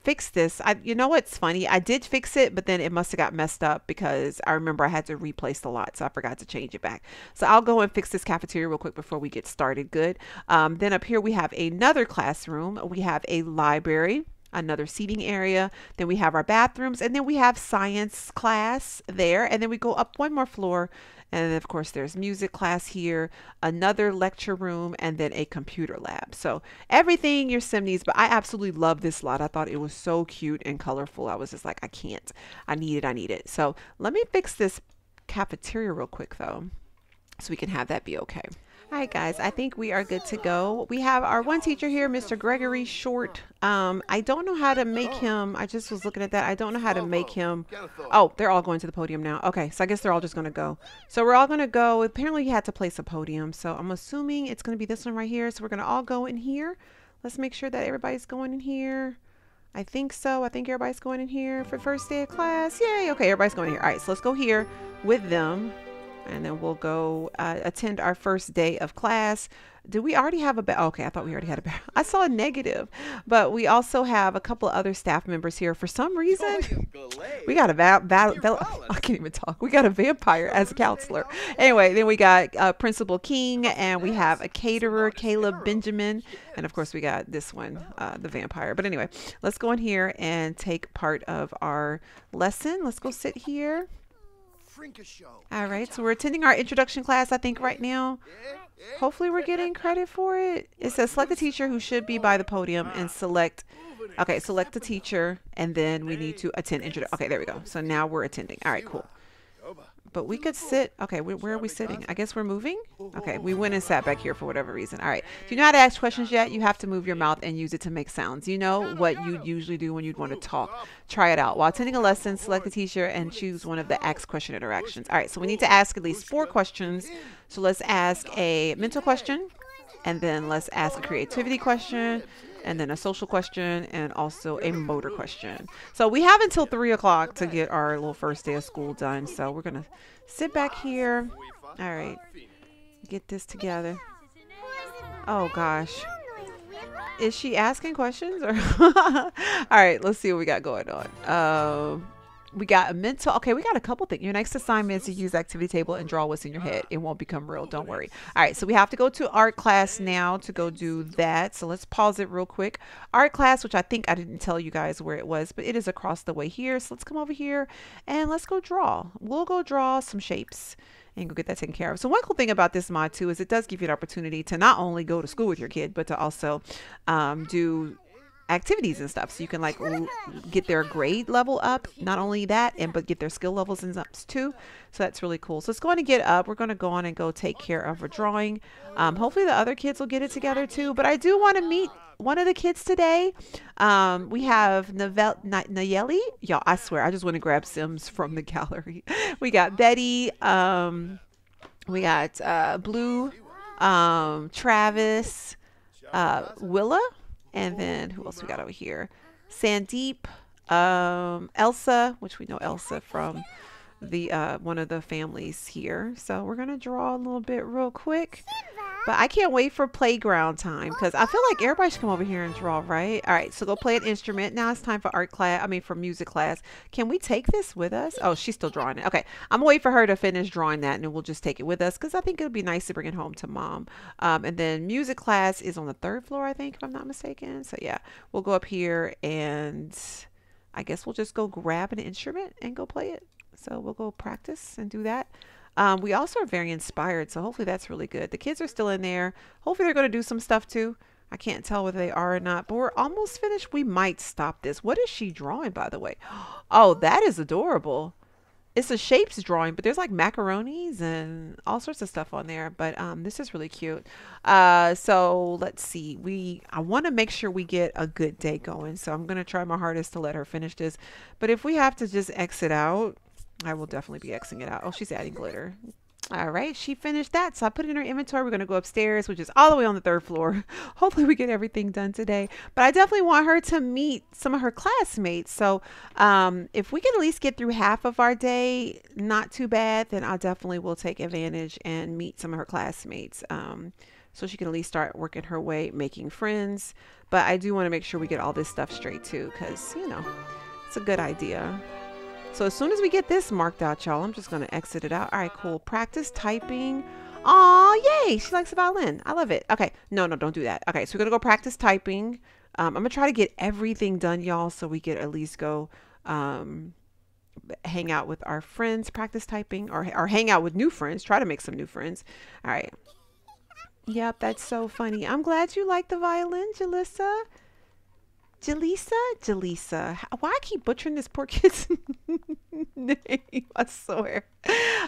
fix this. I, you know what's funny? I did fix it, but then it must have got messed up because I remember I had to replace the lot, so I forgot to change it back. So I'll go and fix this cafeteria real quick before we get started. Good. Um, then up here we have another classroom. We have a library another seating area. Then we have our bathrooms, and then we have science class there. And then we go up one more floor. And of course, there's music class here, another lecture room, and then a computer lab. So everything your sim needs. But I absolutely love this lot. I thought it was so cute and colorful. I was just like, I can't. I need it. I need it. So let me fix this cafeteria real quick, though, so we can have that be okay. Hi guys, I think we are good to go. We have our one teacher here, Mr. Gregory Short. Um, I don't know how to make him, I just was looking at that. I don't know how to make him. Oh, they're all going to the podium now. Okay, so I guess they're all just going to go. So we're all going to go. Apparently you had to place a podium. So I'm assuming it's going to be this one right here. So we're going to all go in here. Let's make sure that everybody's going in here. I think so. I think everybody's going in here for first day of class. Yay. Okay, everybody's going here. All right, so let's go here with them and then we'll go uh, attend our first day of class. Do we already have a ba- okay? I thought we already had a. Ba- I saw a negative, but we also have a couple other staff members here. For some reason, we got a va- va- va- I can't even talk. We got a vampire as a counselor. Anyway, then we got uh, Principal King, and we have a caterer, Caleb Benjamin, and of course we got this one, uh, the vampire. But anyway, let's go in here and take part of our lesson. Let's go sit here. All right, so we're attending our introduction class, I think, right now. Hopefully, we're getting credit for it. It says select the teacher who should be by the podium and select. Okay, select the teacher, and then we need to attend introduction. Okay, there we go. So now we're attending. All right, cool. But we could sit. Okay, where are we sitting? I guess we're moving. Okay, we went and sat back here for whatever reason. All right. Do you know how to ask questions yet? You have to move your mouth and use it to make sounds. You know what you usually do when you'd want to talk. Try it out. While attending a lesson, select a teacher and choose one of the ask question interactions. All right, so we need to ask at least four questions. So let's ask a mental question, and then let's ask a creativity question, and then a social question and also a motor question. So we have until three o'clock to get our little first day of school done. So we're gonna sit back here. All right, get this together. Oh gosh. Is she asking questions or? All right, let's see what we got going on. Um, we got a mental. Okay, we got a couple things. Your next assignment is to use activity table and draw what's in your head. It won't become real. Don't worry. All right, so we have to go to art class now to go do that. So let's pause it real quick. Art class, which I think I didn't tell you guys where it was, but it is across the way here. So let's come over here and let's go draw. We'll go draw some shapes and go get that taken care of. So one cool thing about this mod too is it does give you an opportunity to not only go to school with your kid, but to also um, do activities and stuff. So you can like get their grade level up not only that and but get their skill levels and ups too. So that's really cool. So it's going to get up. We're going to go on and go take care of a drawing. Um, hopefully the other kids will get it together too but i do want to meet one of the kids today. Um, we have Navel- Nayeli? Y'all i swear i just want to grab sims from the gallery. We got betty um, we got uh, blue um, travis uh, willa and then who else we got over here? Sandeep, um, Elsa, which we know Elsa from the uh, one of the families here. So we're gonna draw a little bit real quick. But I can't wait for playground time because I feel like everybody should come over here and draw, right? All right, so go play an instrument. Now it's time for art class. I mean, for music class. Can we take this with us? Oh, she's still drawing it. Okay, I'm gonna wait for her to finish drawing that, and then we'll just take it with us because I think it would be nice to bring it home to mom. Um, and then music class is on the third floor, I think, if I'm not mistaken. So yeah, we'll go up here and I guess we'll just go grab an instrument and go play it. So we'll go practice and do that. Um, we also are very inspired, so hopefully that's really good. The kids are still in there. Hopefully they're going to do some stuff too. I can't tell whether they are or not, but we're almost finished. We might stop this. What is she drawing, by the way? Oh, that is adorable. It's a shapes drawing, but there's like macaronis and all sorts of stuff on there. But um, this is really cute. Uh, so let's see. We I want to make sure we get a good day going. So I'm gonna try my hardest to let her finish this. But if we have to just exit out, I will definitely be Xing it out. Oh, she's adding glitter. All right, she finished that. So I put it in her inventory. We're going to go upstairs, which is all the way on the third floor. Hopefully we get everything done today. But I definitely want her to meet some of her classmates. So um, if we can at least get through half of our day, not too bad, then I definitely will take advantage and meet some of her classmates. Um, so she can at least start working her way, making friends. But I do want to make sure we get all this stuff straight too, because, you know, it's a good idea. So as soon as we get this marked out, y'all, I'm just going to exit it out. All right, cool. Practice typing. Oh, yay. She likes the violin. I love it. Okay. No, no, don't do that. Okay, so we're going to go practice typing. Um, I'm going to try to get everything done, y'all, so we could at least go um, hang out with our friends, practice typing, or, or hang out with new friends. Try to make some new friends. All right. Yep, that's so funny. I'm glad you like the violin, Jalissa. Jaleesa? Jaleesa. Why I keep butchering this poor kid's name? I swear.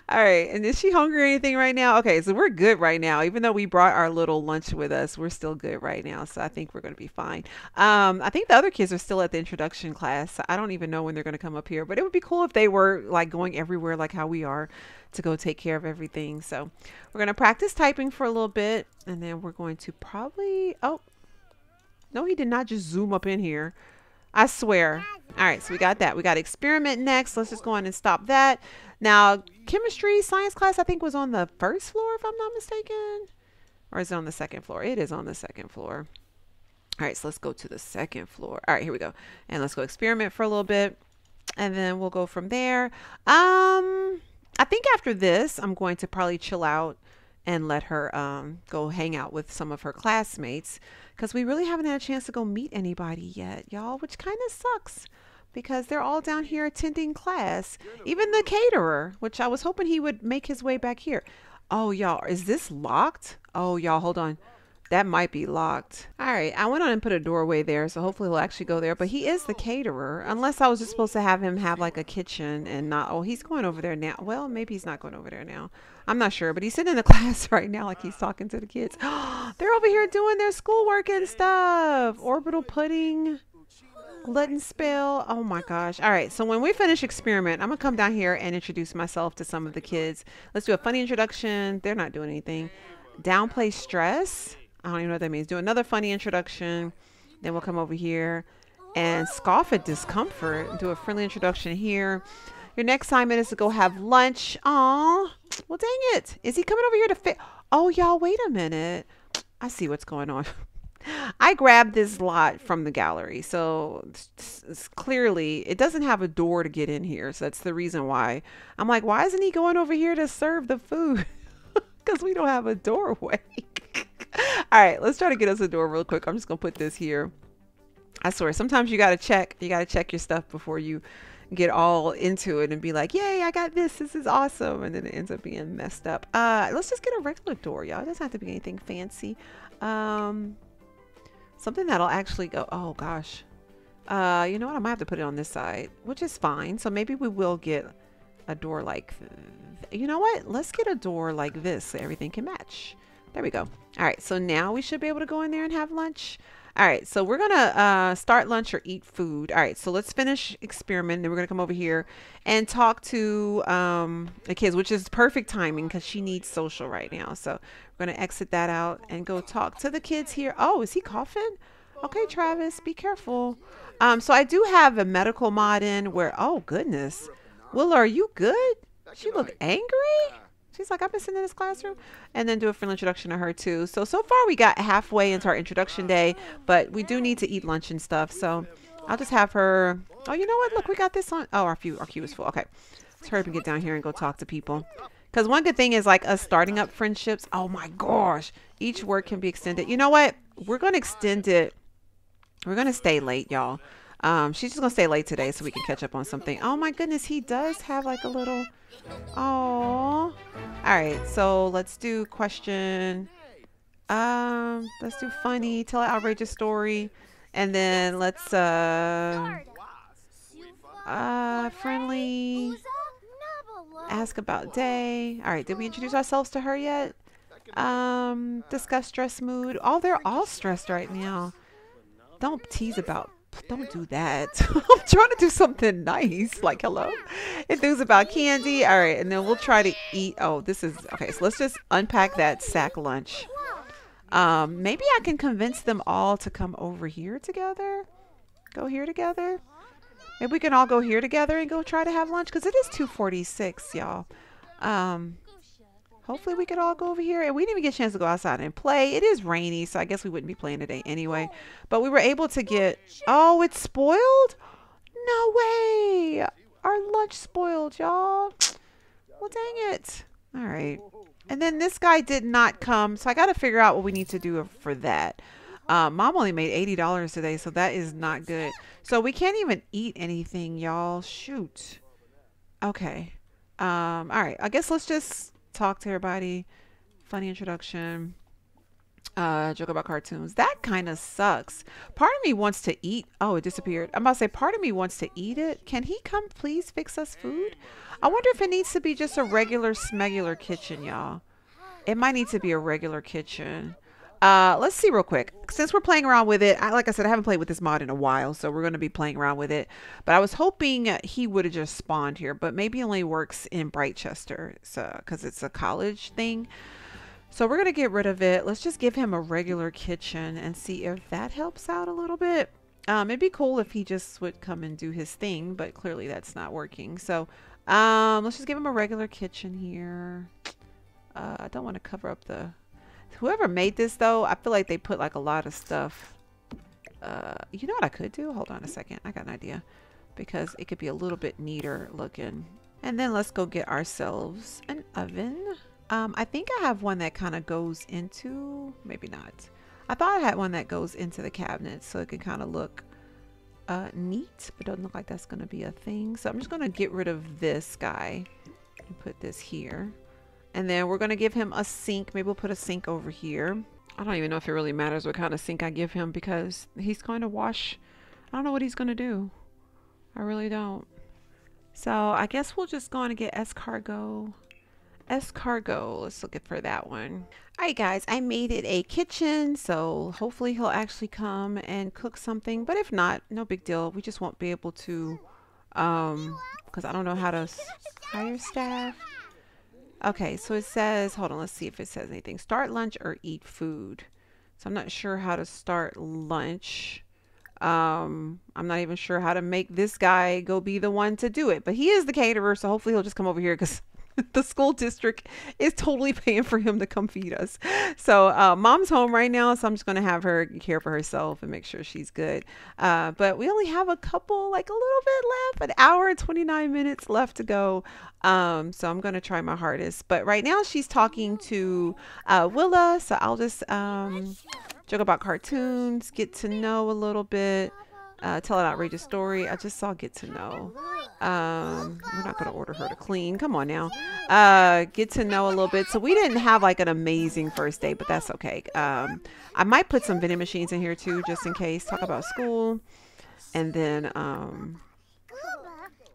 All right. And is she hungry or anything right now? Okay, so we're good right now. Even though we brought our little lunch with us, we're still good right now. So I think we're going to be fine. Um, I think the other kids are still at the introduction class. So I don't even know when they're going to come up here, but it would be cool if they were like going everywhere like how we are to go take care of everything. So we're going to practice typing for a little bit and then we're going to probably, oh, no, he did not just zoom up in here. I swear. All right, so we got that. We got experiment next. Let's just go on and stop that. Now, chemistry science class, I think, was on the first floor, if I'm not mistaken. Or is it on the second floor? It is on the second floor. All right, so let's go to the second floor. All right, here we go. And let's go experiment for a little bit. And then we'll go from there. Um, I think after this, I'm going to probably chill out and let her um, go hang out with some of her classmates because we really haven't had a chance to go meet anybody yet, y'all, which kind of sucks because they're all down here attending class. Even the caterer, which I was hoping he would make his way back here. Oh, y'all, is this locked? Oh, y'all, hold on. That might be locked. All right, I went on and put a doorway there, so hopefully he'll actually go there. But he is the caterer, unless I was just supposed to have him have like a kitchen and not. Oh, he's going over there now. Well, maybe he's not going over there now. I'm not sure, but he's sitting in the class right now, like he's talking to the kids. Oh, They're over here doing their schoolwork and stuff. Orbital pudding. Letting spill. Oh my gosh. All right. So when we finish experiment, I'm going to come down here and introduce myself to some of the kids. Let's do a funny introduction. They're not doing anything. Downplay stress. I don't even know what that means. Do another funny introduction. Then we'll come over here and scoff at discomfort. Do a friendly introduction here. Your next assignment is to go have lunch. Aw. Well, dang it. Is he coming over here to fit? Oh, y'all, wait a minute. I see what's going on. I grabbed this lot from the gallery. So it's, it's clearly it doesn't have a door to get in here. So that's the reason why. I'm like, why isn't he going over here to serve the food? Because we don't have a doorway. All right, let's try to get us a door real quick. I'm just going to put this here. I swear, sometimes you got to check. You got to check your stuff before you get all into it and be like, yay, I got this. This is awesome. And then it ends up being messed up. Uh, let's just get a regular door, y'all. It doesn't have to be anything fancy. Um, something that'll actually go, oh gosh. Uh, you know what? I might have to put it on this side, which is fine. So maybe we will get a door like, you know what? Let's get a door like this so everything can match. There we go. All right, so now we should be able to go in there and have lunch. All right, so we're gonna uh, start lunch or eat food. All right, so let's finish experiment. Then we're gonna come over here and talk to um, the kids, which is perfect timing because she needs social right now. So we're gonna exit that out and go talk to the kids here. Oh, is he coughing? Okay, Travis, be careful. Um, so I do have a medical mod in where, oh goodness, Will, are you good? She look angry. She's like, I've been sitting in this classroom. And then do a friendly introduction to her too. So, so far we got halfway into our introduction day, but we do need to eat lunch and stuff. So I'll just have her. Oh, you know what? Look, we got this on. Oh, our queue, our queue is full. Okay. Let's hurry up and get down here and go talk to people. Because one good thing is like us starting up friendships. Oh my gosh. Each word can be extended. You know what? We're going to extend it. We're going to stay late, y'all. Um, she's just to stay late today so we can catch up on something. Oh my goodness. He does have like a little Oh. All right, so let's do question. Um, let's do funny, tell an outrageous story, and then let's uh, uh, friendly, ask about day. All right, did we introduce ourselves to her yet? Um, discuss stress mood. Oh, they're all stressed right now. Don't tease about don't do that. I'm trying to do something nice. Like, hello. Enthuse about candy. All right. And then we'll try to eat. Oh, this is okay. So let's just unpack that sack lunch. Um, maybe I can convince them all to come over here together. Go here together. Maybe we can all go here together and go try to have lunch because it is 246, y'all. Um, hopefully we could all go over here and we didn't even get a chance to go outside and play. It is rainy so i guess we wouldn't be playing today anyway. But we were able to get oh it's spoiled? No way! Our lunch spoiled y'all. Well dang it. All right. And then this guy did not come so i got to figure out what we need to do for that. Um, mom only made $80 today so that is not good. So we can't even eat anything y'all. Shoot. Okay. Um all right. I guess let's just talk to everybody, funny introduction, uh, joke about cartoons. That kind of sucks. Part of me wants to eat. Oh, it disappeared. I'm about to say, part of me wants to eat it. Can he come please fix us food? I wonder if it needs to be just a regular smegular kitchen, y'all. It might need to be a regular kitchen. Uh, let's see real quick. Since we're playing around with it, I, like I said, I haven't played with this mod in a while, so we're going to be playing around with it. But I was hoping he would have just spawned here, but maybe only works in Britechester, so because it's a college thing. So we're going to get rid of it. Let's just give him a regular kitchen and see if that helps out a little bit. Um, it'd be cool if he just would come and do his thing, but clearly that's not working. So um, let's just give him a regular kitchen here. Uh, I don't want to cover up the Whoever made this though, I feel like they put like a lot of stuff. Uh, you know what I could do? Hold on a second. I got an idea. Because it could be a little bit neater looking. And then let's go get ourselves an oven. Um, I think I have one that kind of goes into, maybe not. I thought I had one that goes into the cabinet so it can kind of look uh, neat, but doesn't look like that's going to be a thing. So I'm just going to get rid of this guy and put this here. And then we're going to give him a sink. Maybe we'll put a sink over here. I don't even know if it really matters what kind of sink I give him because he's going to wash. I don't know what he's going to do. I really don't. So I guess we'll just go on and get escargot. Escargot. Let's look at for that one. All right, guys. I made it a kitchen, so hopefully he'll actually come and cook something. But if not, no big deal. We just won't be able to, um, because I don't know how to hire staff. Okay, so it says, hold on, let's see if it says anything. Start lunch or eat food. So I'm not sure how to start lunch. Um, I'm not even sure how to make this guy go be the one to do it. But he is the caterer, so hopefully he'll just come over here because the school district is totally paying for him to come feed us. So uh, mom's home right now, so I'm just gonna have her care for herself and make sure she's good. Uh, but we only have a couple, like a little bit left, an hour and 29 minutes left to go. Um, so I'm gonna try my hardest. But right now she's talking to uh, Willa, so I'll just um, joke about cartoons, get to know a little bit uh, tell an outrageous story. I just saw get to know. Um, we're not going to order her to clean. Come on now. Uh, get to know a little bit. So we didn't have like an amazing first date, but that's okay. Um, I might put some vending machines in here too, just in case. Talk about school. And then, um,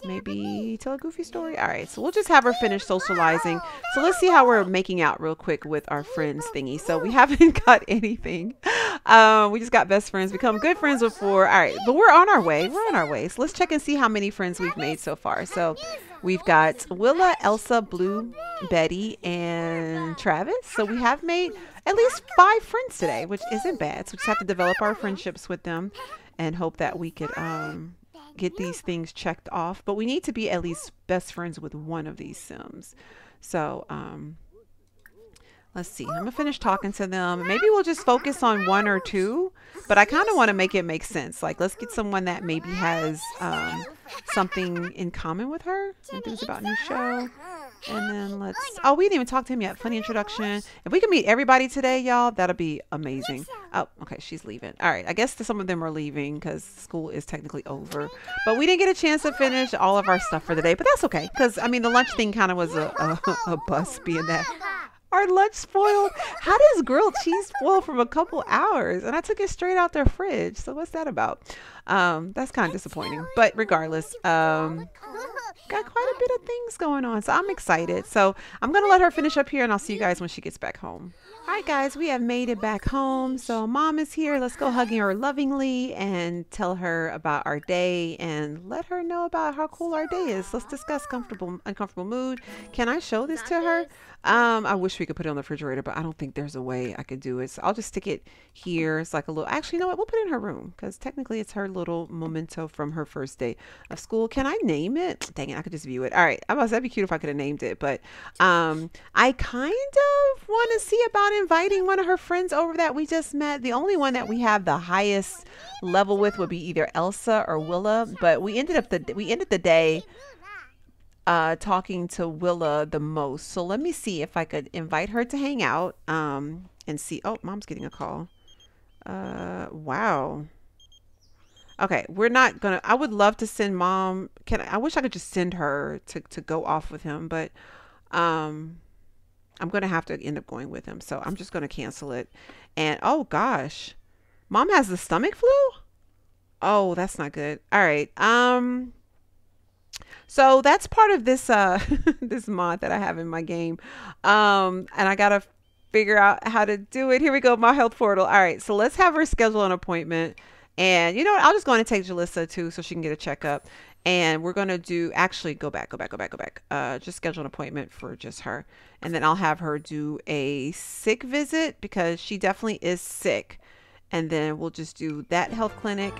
maybe tell a goofy story. All right, so we'll just have her finish socializing. So let's see how we're making out real quick with our friends thingy. So we haven't got anything. Um, we just got best friends, become good friends before. All right, but we're on our way. We're on our way. So let's check and see how many friends we've made so far. So we've got Willa, Elsa, Blue, Betty, and Travis. So we have made at least five friends today, which isn't bad. So we just have to develop our friendships with them and hope that we could um get these things checked off, but we need to be at least best friends with one of these Sims. So, um, let's see. I'm gonna finish talking to them. Maybe we'll just focus on one or two, but I kind of want to make it make sense. Like, let's get someone that maybe has um, something in common with her. Things about new show. And then let's, oh, we didn't even talk to him yet. Funny introduction. If we can meet everybody today, y'all, that'll be amazing. Oh, okay, she's leaving. All right, I guess some of them are leaving because school is technically over. But we didn't get a chance to finish all of our stuff for the day, but that's okay. Because, I mean, the lunch thing kind of was a, a, a bus being that our lunch spoiled. How does grilled cheese spoil from a couple hours? And I took it straight out their fridge. So what's that about? Um, that's kind of disappointing. But regardless, um, got quite a bit of things going on. So I'm excited. So I'm going to let her finish up here and I'll see you guys when she gets back home. All right, guys, we have made it back home. So mom is here. Let's go hugging her lovingly and tell her about our day and let her know about how cool our day is. Let's discuss comfortable, uncomfortable mood. Can I show this to her? Um, I wish we could put it on the refrigerator, but I don't think there's a way I could do it. So I'll just stick it here. It's like a little, actually, you know what? We'll put it in her room because technically it's her little memento from her first day of school. Can I name it? Dang it, I could just view it. All right. I was, that'd be cute if I could have named it, but um, I kind of want to see about inviting one of her friends over that we just met. The only one that we have the highest level with would be either Elsa or Willa, but we ended up the, we ended the day uh, talking to Willa the most. So let me see if I could invite her to hang out um, and see. Oh, mom's getting a call. Uh, wow. Okay, we're not gonna. I would love to send mom. Can I, I wish I could just send her to to go off with him, but um, I'm gonna have to end up going with him. So I'm just gonna cancel it. And oh gosh, mom has the stomach flu. Oh, that's not good. All right. Um, so that's part of this uh this mod that I have in my game. Um and I got to figure out how to do it. Here we go, my health portal. All right, so let's have her schedule an appointment. And you know what? I'll just go and take Jalissa too so she can get a checkup. And we're going to do actually go back, go back, go back, go back. Uh, just schedule an appointment for just her. And then I'll have her do a sick visit because she definitely is sick. And then we'll just do that health clinic.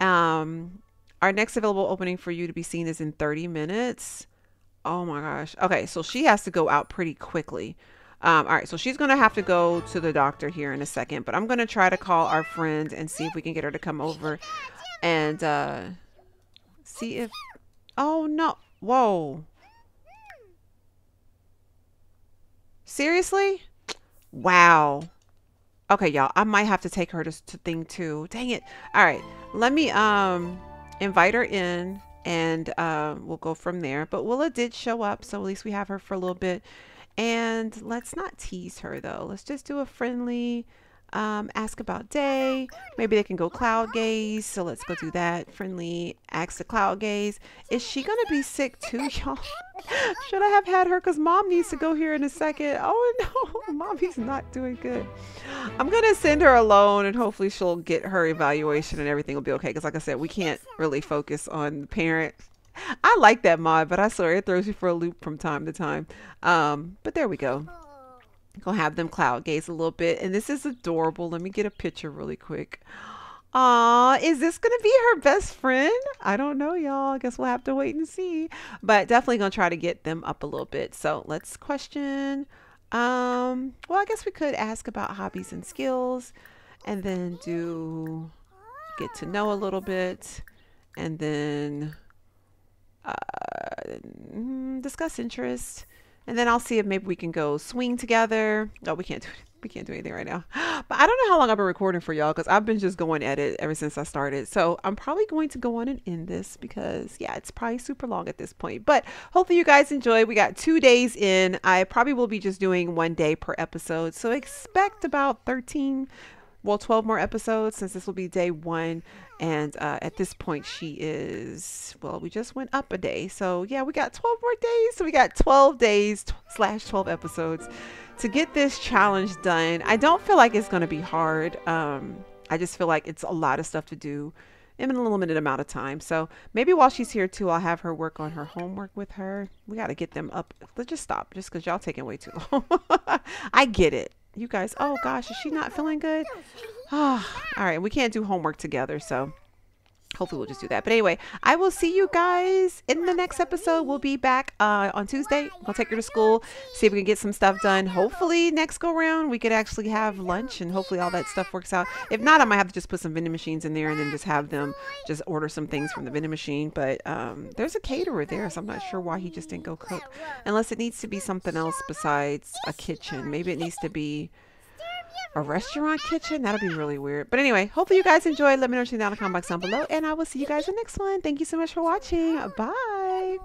Um, our next available opening for you to be seen is in 30 minutes. Oh my gosh. Okay, so she has to go out pretty quickly. Um, all right, so she's going to have to go to the doctor here in a second, but I'm going to try to call our friend and see if we can get her to come over and uh, see if. Oh no. Whoa. Seriously? Wow. Okay, y'all. I might have to take her to, to thing too. Dang it. All right. Let me um invite her in and uh, we'll go from there. But Willa did show up, so at least we have her for a little bit. And let's not tease her though. Let's just do a friendly um, ask about day. Maybe they can go cloud gaze. So let's go do that. Friendly ask the cloud gaze. Is she going to be sick too, y'all? Should I have had her? Because mom needs to go here in a second. Oh no, mommy's not doing good. I'm going to send her alone and hopefully she'll get her evaluation and everything will be okay. Because like I said, we can't really focus on the parent. I like that mod, but I swear it throws you for a loop from time to time. Um, but there we go. Gonna have them cloud gaze a little bit. And this is adorable. Let me get a picture really quick. Aw, is this gonna be her best friend? I don't know, y'all. I guess we'll have to wait and see. But definitely gonna try to get them up a little bit. So let's question. Um, well, I guess we could ask about hobbies and skills and then do get to know a little bit and then uh, mm, discuss interests and then I'll see if maybe we can go swing together. Oh, we can't do we can't do anything right now. But I don't know how long I've been recording for y'all because I've been just going at it ever since I started. So I'm probably going to go on and end this because yeah, it's probably super long at this point. But hopefully you guys enjoy. We got two days in. I probably will be just doing one day per episode. So expect about 13 well 12 more episodes since this will be day one and uh, at this point she is well we just went up a day. So yeah we got 12 more days. So we got 12 days slash 12 episodes to get this challenge done. I don't feel like it's going to be hard. Um, i just feel like it's a lot of stuff to do in a limited amount of time. So maybe while she's here too i'll have her work on her homework with her. We got to get them up. Let's just stop just because y'all taking way too long. I get it you guys, oh gosh, is she not feeling good? Oh, all right, we can't do homework together, so hopefully we'll just do that. But anyway, I will see you guys in the next episode. We'll be back uh, on Tuesday. We'll take her to school, see if we can get some stuff done. Hopefully next go round we could actually have lunch and hopefully all that stuff works out. If not, I might have to just put some vending machines in there and then just have them just order some things from the vending machine. But um, there's a caterer there, so I'm not sure why he just didn't go cook. Unless it needs to be something else besides a kitchen. Maybe it needs to be a restaurant kitchen. That'll be really weird. But anyway, hopefully you guys enjoyed. Let me know what you think down in the comment box down below. And I will see you guys in the next one. Thank you so much for watching. Bye.